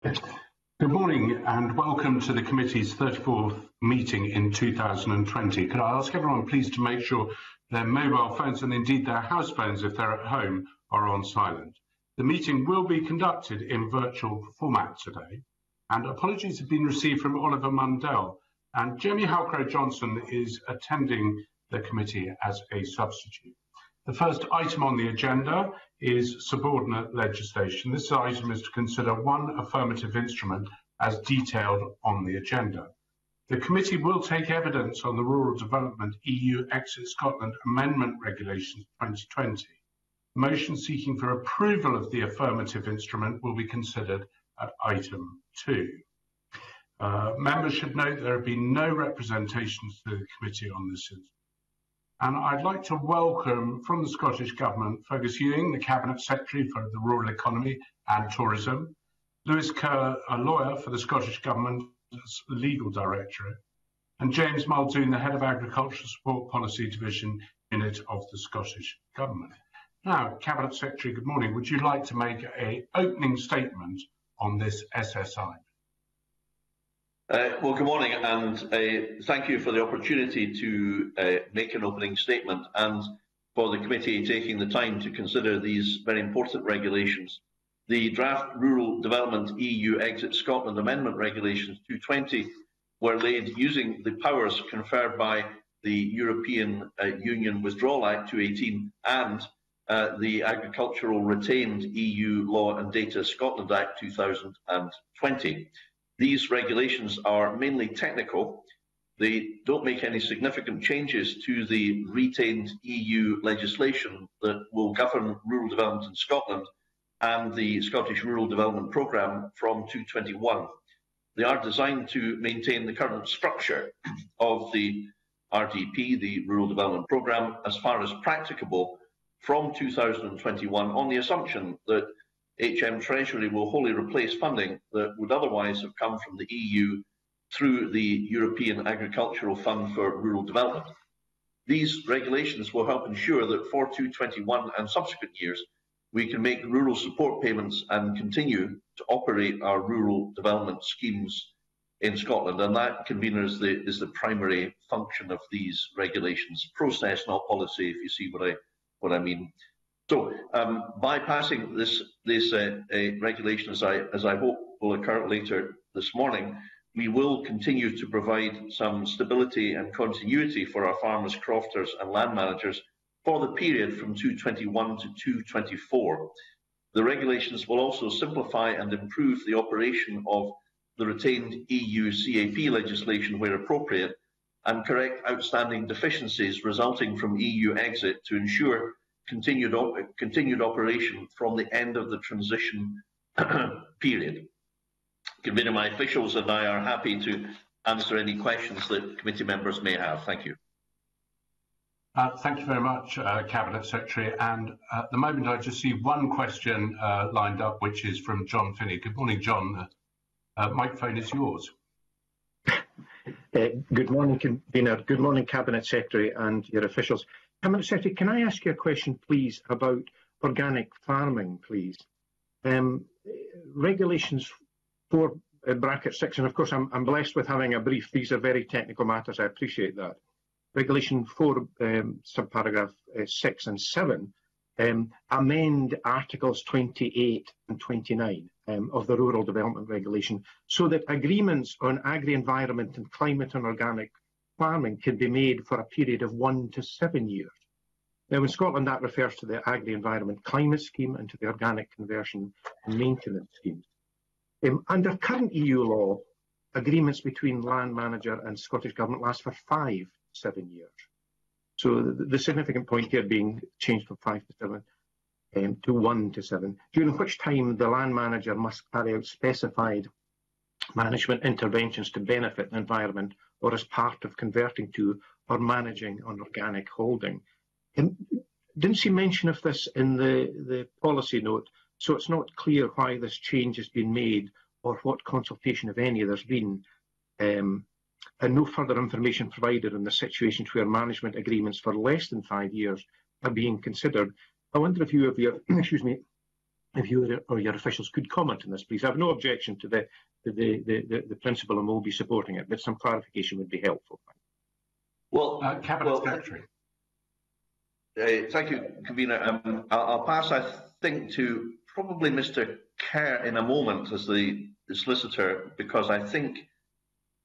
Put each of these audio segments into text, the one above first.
Good morning and welcome to the committee's 34th meeting in 2020. Could I ask everyone please to make sure their mobile phones and indeed their house phones if they're at home are on silent. The meeting will be conducted in virtual format today and apologies have been received from Oliver Mundell and Jamie Halcro Johnston is attending the committee as a substitute. The first item on the agenda is subordinate legislation. This item is to consider one affirmative instrument as detailed on the agenda. The committee will take evidence on the Rural Development EU Exit Scotland Amendment Regulations 2020. Motion seeking for approval of the affirmative instrument will be considered at item two. Uh, members should note there have been no representations to the committee on this instrument. And I'd like to welcome from the Scottish Government Fergus Ewing, the Cabinet Secretary for the Rural Economy and Tourism, Lewis Kerr, a lawyer for the Scottish Government's Legal Directorate, and James Muldoon, the Head of Agricultural Support Policy Division Unit of the Scottish Government. Now, Cabinet Secretary, good morning. Would you like to make an opening statement on this SSI? Uh, well, good morning, and uh, thank you for the opportunity to uh, make an opening statement and for the committee taking the time to consider these very important regulations. The draft Rural Development EU Exit Scotland Amendment Regulations 220 were laid using the powers conferred by the European uh, Union Withdrawal Act 218 and uh, the Agricultural Retained EU Law and Data Scotland Act 2020. These regulations are mainly technical. They don't make any significant changes to the retained EU legislation that will govern rural development in Scotland and the Scottish Rural Development Programme from 2021. They are designed to maintain the current structure of the RDP, the Rural Development Programme, as far as practicable from 2021 on the assumption that HM Treasury will wholly replace funding that would otherwise have come from the EU through the European Agricultural Fund for Rural Development. These regulations will help ensure that for 2021 and subsequent years, we can make rural support payments and continue to operate our rural development schemes in Scotland. And that, convener, is the, is the primary function of these regulations. Process, not policy, if you see what I, what I mean. So um, bypassing this this uh, uh, regulation, as I as I hope will occur later this morning, we will continue to provide some stability and continuity for our farmers, crofters, and land managers for the period from 221 to 224. The regulations will also simplify and improve the operation of the retained EU CAP legislation where appropriate and correct outstanding deficiencies resulting from EU exit to ensure continued, op continued operation from the end of the transition period. Convener, my officials and I are happy to answer any questions that committee members may have. Thank you. Uh, thank you very much, uh, Cabinet Secretary. And at the moment, I just see one question uh, lined up, which is from John Finnie. Good morning, John. Uh, microphone is yours. Uh, good morning, Convener. Good morning, Cabinet Secretary and your officials. Cabinet Secretary, can I ask you a question, please, about organic farming, please? Um, regulations 4 uh, bracket 6, and of course I'm, I'm, blessed with having a brief. These are very technical matters. I appreciate that. Regulation 4, um, subparagraph uh, 6 and 7 um, amend Articles 28 and 29 um, of the Rural Development Regulation so that agreements on agri-environment and climate and organic farming can be made for a period of one to seven years. Now, in Scotland, that refers to the Agri-Environment Climate Scheme and to the Organic Conversion and Maintenance Schemes. Um, under current EU law, agreements between land manager and Scottish Government last for five, seven years. So the, the significant point here being changed from five to seven um, to one to seven, during which time the land manager must carry out specified management interventions to benefit the environment or as part of converting to or managing an organic holding. And didn't see mention of this in the, the policy note, so it's not clear why this change has been made or what consultation, if any, there's been. Um, and no further information provided on the situations where management agreements for less than five years are being considered. I wonder if you your, excuse me, if you or your officials could comment on this, please. I have no objection to the the, the, the, the principle and will be supporting it, but some clarification would be helpful. Well, uh, Cabinet well, Secretary. Uh, thank you, Convener. Um, I'll, I'll, pass, I think, to probably Mr. Kerr in a moment as the, the solicitor, because I think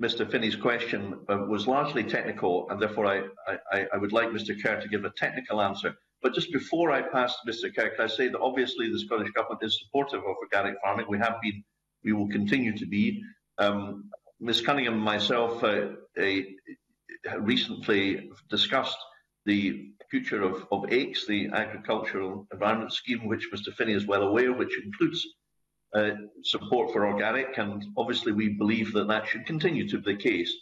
Mr. Finnie's question uh, was largely technical, and therefore I, I, I, would like Mr. Kerr to give a technical answer. But just before I pass to Mr. Kerr, can I say that obviously the Scottish Government is supportive of organic farming. We have been, we will continue to be. Um, Ms. Cunningham and myself uh, recently discussed the future of, of AECS, the Agricultural Environment Scheme, which Mr. Finnie is well aware, which includes uh, support for organic, and obviously we believe that that should continue to be the case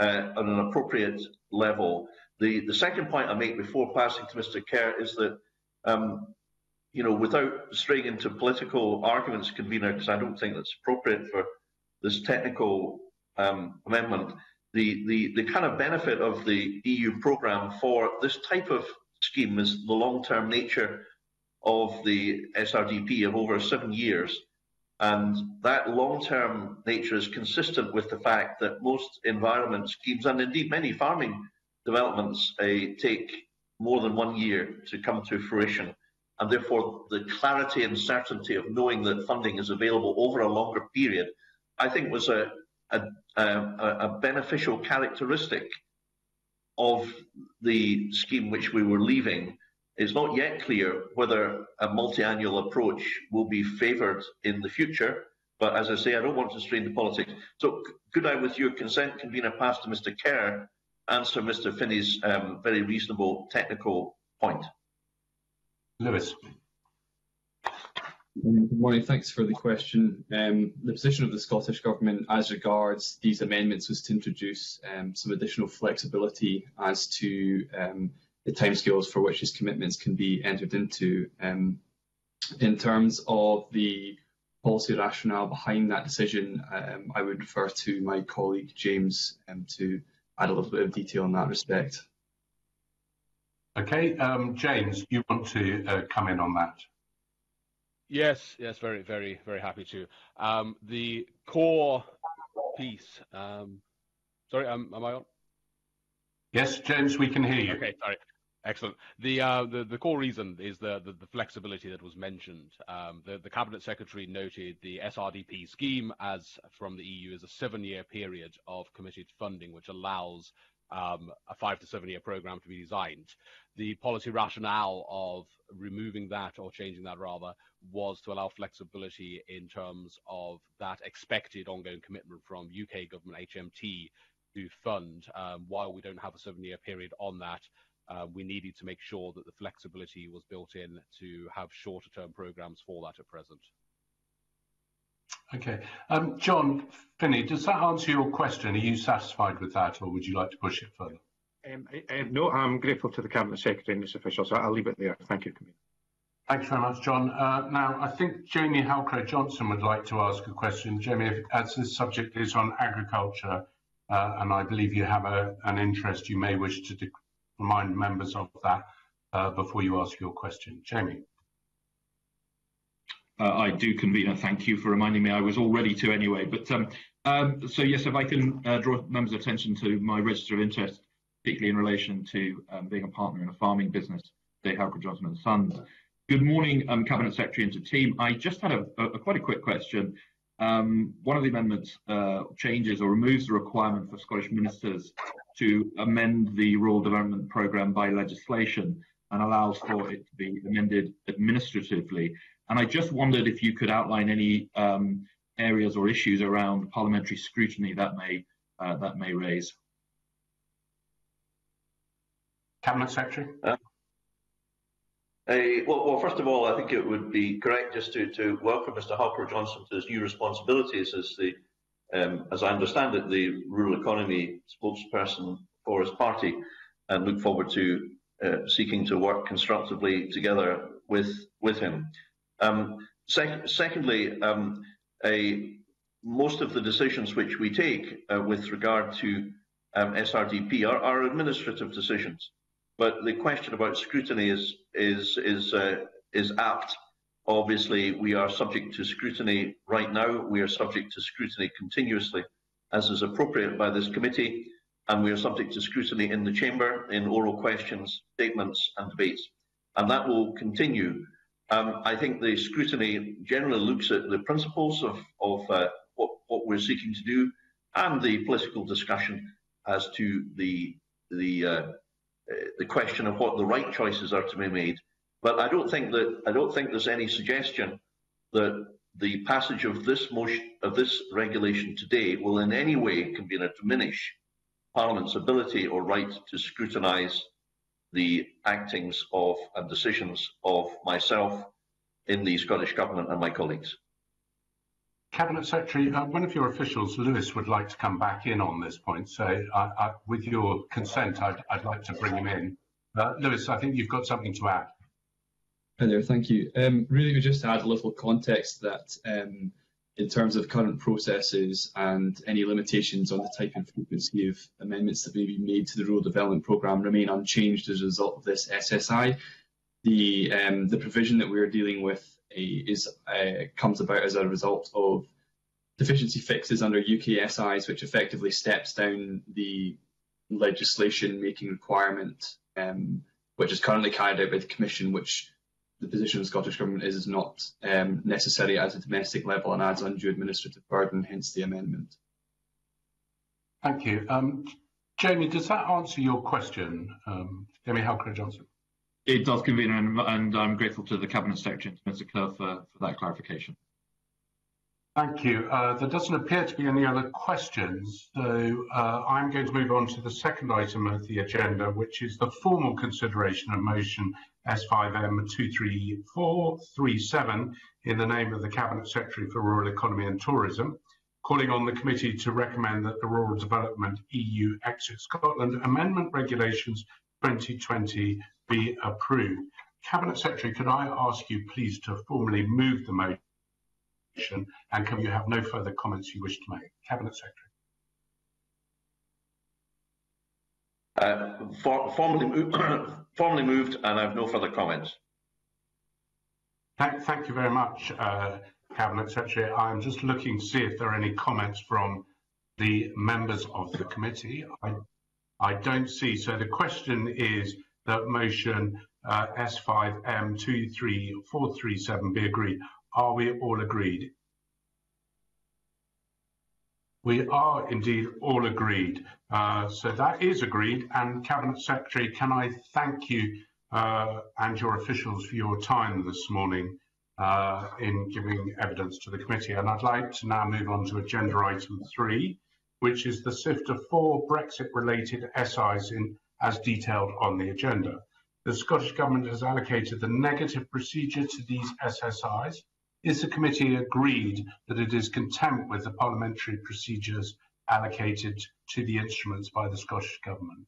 uh, on an appropriate level. The, the second point I make before passing to Mr. Kerr is that, um, you know, without straying into political arguments, convener, because I don't think that's appropriate for this technical um, amendment, the, the, the kind of benefit of the EU programme for this type of scheme is the long-term nature of the SRDP of over seven years. And that long-term nature is consistent with the fact that most environment schemes, and indeed many farming developments, uh, take more than one year to come to fruition. And therefore, the clarity and certainty of knowing that funding is available over a longer period, I think was a, a, a, a beneficial characteristic of the scheme which we were leaving it's not yet clear whether a multi-annual approach will be favoured in the future. But as I say, I don't want to strain the politics. So could I, with your consent, convener, pass to Mr Kerr, answer Mr Finnie's um, very reasonable technical point? Lewis. Good morning. Thanks for the question. Um, the position of the Scottish Government as regards these amendments was to introduce um, some additional flexibility as to um, the timescales for which these commitments can be entered into. Um, in terms of the policy rationale behind that decision, um, I would refer to my colleague James um, to add a little bit of detail in that respect. Okay, um, James, you want to uh, come in on that? Yes, yes, very, very, very happy to. Um, the core piece. Um, sorry, am I on? Yes, James, we can hear you. Okay, sorry. Excellent. The, uh, the, the core reason is the, the, the flexibility that was mentioned. Um, the, the cabinet secretary noted the SRDP scheme as from the EU is a seven-year period of committed funding, which allows um, a five to seven-year program to be designed. The policy rationale of removing that or changing that rather was to allow flexibility in terms of that expected ongoing commitment from UK government HMT to fund um, while we don't have a seven-year period on that uh, we needed to make sure that the flexibility was built in to have shorter term programs for that at present. Okay. Um, John Finnie, does that answer your question? Are you satisfied with that or would you like to push it further? Um, I, I, no, I'm grateful to the Cabinet Secretary and his officials. So I'll leave it there. Thank you, Commissioner. Thanks very much, John. Uh, now, I think Jamie Halcro Johnston would like to ask a question. Jamie, as this subject is on agriculture, uh, and I believe you have a, an interest you may wish to remind members of that uh, before you ask your question. Jamie. Uh, I do, convener. Thank you for reminding me. I was all ready to anyway. But um, um, so yes, if I can uh, draw members' attention to my register of interest, particularly in relation to um, being a partner in a farming business, Dave Halcro Johnston and Sons. Good morning, um, Cabinet Secretary and to team. I just had a, a, a quite a quick question. Um, one of the amendments uh, changes or removes the requirement for Scottish ministers to amend the rural development programme by legislation and allows for it to be amended administratively. And I just wondered if you could outline any um, areas or issues around parliamentary scrutiny that may uh, that may raise. Cabinet Secretary. Uh, uh, well, well, first of all, I think it would be correct just to, to welcome Mr. Halcro Johnston to his new responsibilities as the, um, as I understand it, the rural economy spokesperson for his party, and look forward to uh, seeking to work constructively together with with him. Um, sec secondly, um, a, most of the decisions which we take uh, with regard to um, SRDP are, are administrative decisions. But the question about scrutiny is is is uh, is apt obviously we are subject to scrutiny right now. We are subject to scrutiny continuously, as is appropriate by this committee, and we are subject to scrutiny in the chamber in oral questions, statements and debates. And that will continue. Um, I think the scrutiny generally looks at the principles of, of uh, what, what we're seeking to do and the political discussion as to the the uh, the question of what the right choices are to be made. But I don't think that I don't think there's any suggestion that the passage of this motion of this regulation today will in any way be to diminish Parliament's ability or right to scrutinise the actings of and decisions of myself in the Scottish Government and my colleagues. Cabinet Secretary, uh, one of your officials, Lewis, would like to come back in on this point. So, uh, uh, with your consent, I'd, I'd, like to bring him in. Uh, Lewis, I think you've got something to add. Hi there, thank you. Um, really, we just add a little context that um, in terms of current processes and any limitations on the type and frequency of amendments that may be made to the rural development programme remain unchanged as a result of this SSI. The, um, the provision that we're dealing with is uh, comes about as a result of deficiency fixes under UK SIs, which effectively steps down the legislation making requirement, um, which is currently carried out by the Commission, which the position of the Scottish Government is, is not um, necessary at a domestic level and adds undue administrative burden, hence the amendment. Thank you. Um, Jamie, does that answer your question? Um, Jamie Halcro Johnston. It does, Convener, and, and, I'm grateful to the Cabinet Secretary and Mr Kerr for, for that clarification. Thank you. Uh, there doesn't appear to be any other questions, so uh, I'm going to move on to the second item of the agenda, which is the formal consideration of motion S5M 23437 in the name of the Cabinet Secretary for Rural Economy and Tourism, calling on the committee to recommend that the Rural Development EU Exit Scotland Amendment Regulations 2020 be approved. Cabinet Secretary, could I ask you please to formally move the motion and can you have no further comments you wish to make? Cabinet Secretary. Uh, for, formally, moved, formally moved and I have no further comments. Thank, thank you very much, uh, Cabinet Secretary. I'm just looking to see if there are any comments from the members of the committee. I, I don't see. So the question is that motion uh, S5M 23437 be agreed. Are we all agreed? We are indeed all agreed. Uh, so that is agreed. And Cabinet Secretary, can I thank you uh, and your officials for your time this morning uh, in giving evidence to the committee. And I'd like to now move on to agenda item three, which is the SIFT of four Brexit-related SIs in as detailed on the agenda. The Scottish Government has allocated the negative procedure to these SSIs. Is the committee agreed that it is content with the parliamentary procedures allocated to the instruments by the Scottish Government?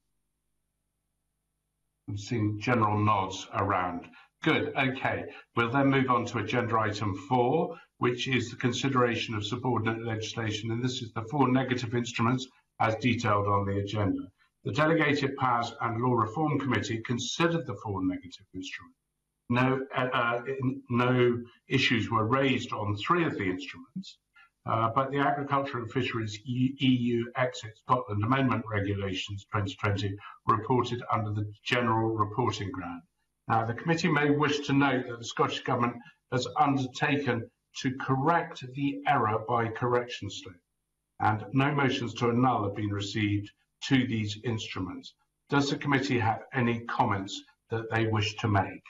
I'm seeing general nods around. Good, okay. We'll then move on to agenda item four, which is the consideration of subordinate legislation. And this is the four negative instruments as detailed on the agenda. The Delegated Powers and Law Reform Committee considered the four negative instruments. No, uh, uh no issues were raised on three of the instruments, uh, but the Agriculture and Fisheries EU Exit Scotland Amendment Regulations 2020 were reported under the General Reporting Ground. Now, the committee may wish to note that the Scottish Government has undertaken to correct the error by correction slip, and no motions to annul have been received to these instruments. Does the committee have any comments that they wish to make?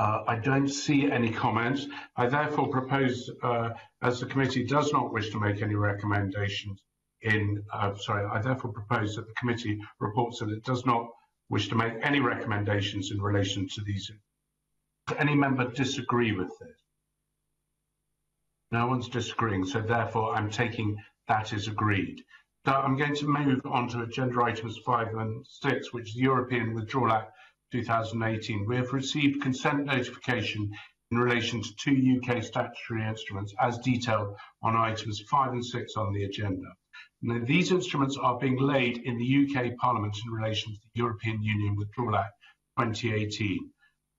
Uh, I don't see any comments. I therefore propose, uh, as the committee does not wish to make any recommendations in, uh, sorry, I therefore propose that the committee reports that it does not wish to make any recommendations in relation to these. Does any member disagree with this? No one's disagreeing, so therefore I'm taking that is agreed. So I'm going to move on to agenda items five and six, which is the European Withdrawal Act 2018. We have received consent notification in relation to two UK statutory instruments as detailed on items five and six on the agenda. Now, these instruments are being laid in the UK Parliament in relation to the European Union Withdrawal Act 2018.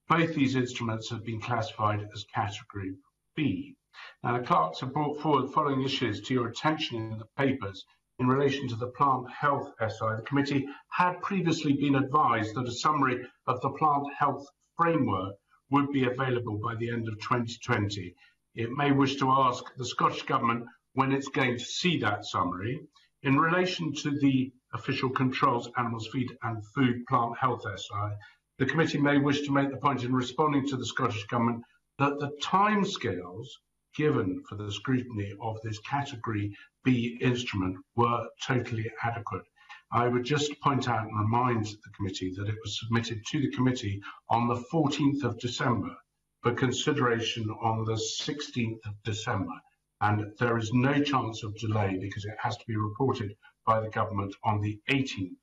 Both these instruments have been classified as Category B. Now, the clerks have brought forward the following issues to your attention in the papers in relation to the plant health SI. The committee had previously been advised that a summary of the plant health framework would be available by the end of 2020. It may wish to ask the Scottish Government when it's going to see that summary. In relation to the official controls, animals feed and food plant health SI, the committee may wish to make the point in responding to the Scottish Government that the timescales given for the scrutiny of this category B instrument were totally adequate. I would just point out and remind the committee that it was submitted to the committee on the 14th of December for consideration on the 16th of December. And there is no chance of delay because it has to be reported by the government on the 18th.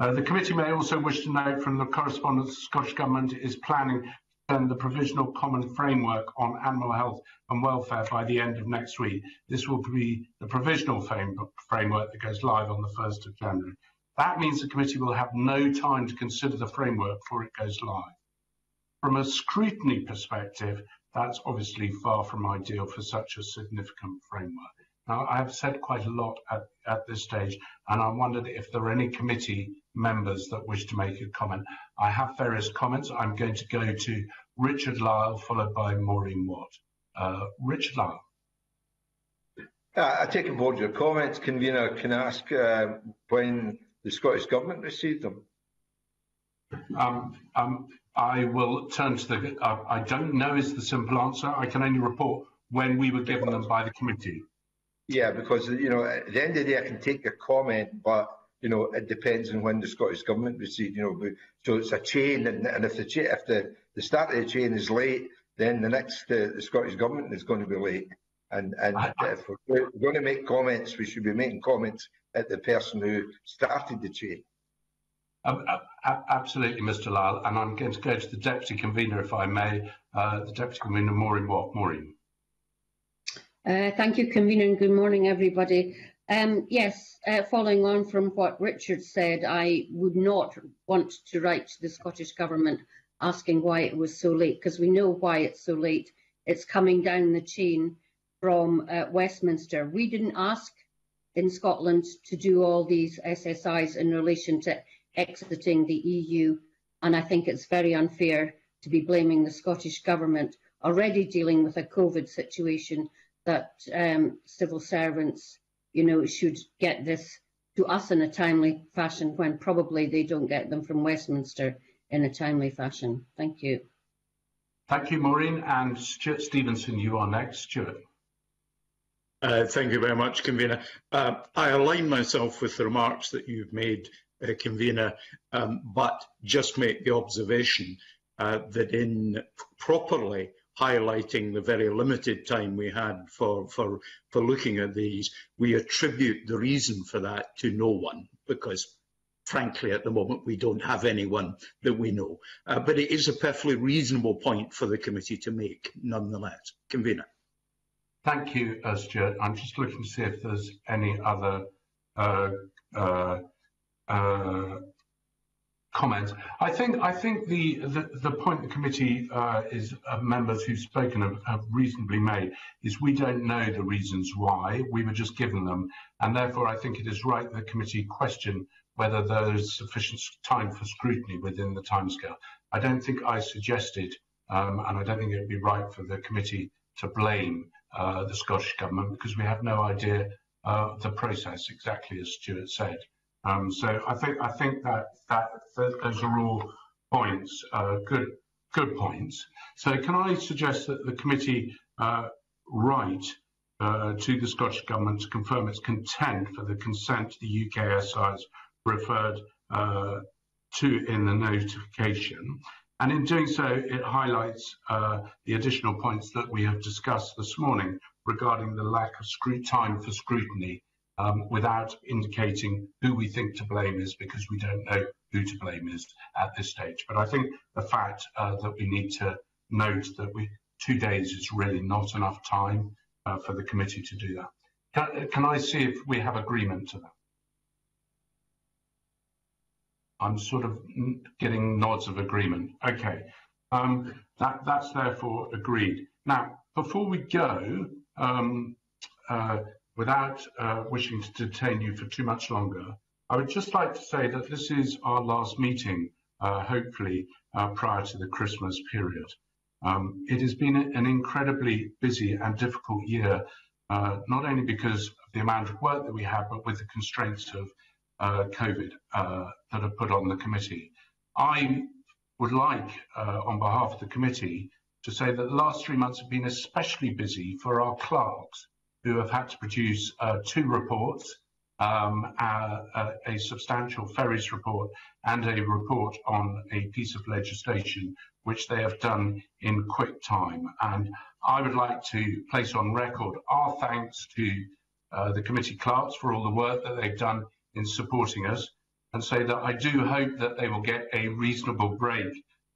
Uh, the committee may also wish to note from the correspondence the Scottish Government is planning and the provisional common framework on animal health and welfare by the end of next week. This will be the provisional framework that goes live on the 1st of January. That means the committee will have no time to consider the framework before it goes live. From a scrutiny perspective, that's obviously far from ideal for such a significant framework. Now, I have said quite a lot at, at this stage, and I wondered if there are any committee members that wish to make a comment. I have various comments. I'm going to go to Richard Lyle, followed by Maureen Watt. Uh, Richard Lyle. Uh, I take on board your comments, convener. Can I ask uh, when the Scottish Government received them? Um, um, I will turn to the. Uh, I don't know is the simple answer. I can only report when we were given them by the committee. Yeah, because you know, at the end of the day, I can take your comment, but you know, it depends on when the Scottish Government receive, you know, so it's a chain, and, and if the cha- if the, the start of the chain is late, then the next uh, the Scottish Government is going to be late. And and I, I, if we're going to make comments, we should be making comments at the person who started the chain. Absolutely, Mr. Lyle, and I'm going to go to the deputy convener, if I may. Uh, the deputy convener, Maureen Watt. Maureen. Uh, thank you, convener, and good morning, everybody. Um, yes, uh, following on from what Richard said, I would not want to write to the Scottish Government asking why it was so late, because we know why it's so late. It's coming down the chain from uh, Westminster. We didn't ask in Scotland to do all these SSIs in relation to exiting the EU, and I think it's very unfair to be blaming the Scottish Government already dealing with a COVID situation that um, civil servants you know, should get this to us in a timely fashion when probably they don't get them from Westminster in a timely fashion. Thank you. Thank you, Maureen. And Stewart Stevenson, you are next. Stewart. Uh, thank you very much, Convener. Uh, I align myself with the remarks that you've made, uh, Convener, um, but just make the observation uh, that in properly highlighting the very limited time we had for, for, for looking at these, we attribute the reason for that to no one, because frankly, at the moment, we don't have anyone that we know. Uh, but it is a perfectly reasonable point for the committee to make, nonetheless. Convener. Thank you, uh, Stewart. I'm just looking to see if there's any other uh, comments. I think I think the the, the point the committee uh, is uh, members who've spoken have, have, reasonably made is we don't know the reasons why we were just given them, and therefore I think it is right the committee question whether there is sufficient time for scrutiny within the timescale. I don't think I suggested, um, and I don't think it would be right for the committee to blame uh, the Scottish government because we have no idea uh, the process exactly as Stewart said. Um, so I think I think that that, that those are all points, uh, good good points. So can I suggest that the committee uh, write uh, to the Scottish Government to confirm its content for the consent the UKSIs referred uh, to in the notification. And in doing so, it highlights uh, the additional points that we have discussed this morning regarding the lack of time for scrutiny um, without indicating who we think to blame is because we don't know who to blame is at this stage. But I think the fact uh, that we need to note that we two days is really not enough time uh, for the committee to do that. Can, can, I see if we have agreement to that? I'm sort of getting nods of agreement. Okay, um, that, that's therefore agreed. Now, before we go, um, uh, without uh, wishing to detain you for too much longer, I would just like to say that this is our last meeting, uh, hopefully, uh, prior to the Christmas period. Um, it has been an incredibly busy and difficult year, uh, not only because of the amount of work that we have, but with the constraints of uh, COVID uh, that are put on the committee. I would like, on behalf of the committee, to say that the last three months have been especially busy for our clerks who have had to produce uh, two reports, um, a, a, substantial ferries report and a report on a piece of legislation which they have done in quick time. And I would like to place on record our thanks to uh, the committee clerks for all the work that they've done in supporting us and say that I do hope that they will get a reasonable break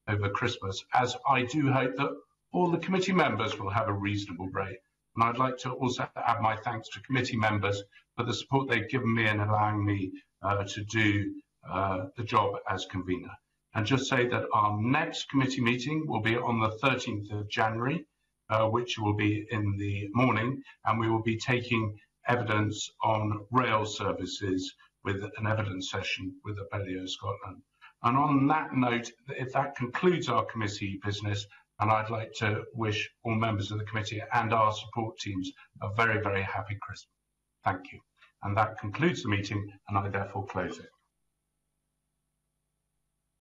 over Christmas, as I do hope that all the committee members will have a reasonable break. And I'd like to also add my thanks to committee members for the support they've given me in allowing me uh, to do uh, the job as convener. And just say that our next committee meeting will be on the 13th of January, uh, which will be in the morning, and we will be taking evidence on rail services with an evidence session with Abellio Scotland. And on that note, if that concludes our committee business, and I'd like to wish all members of the committee and our support teams a very, very happy Christmas. Thank you. And that concludes the meeting, and I therefore close it.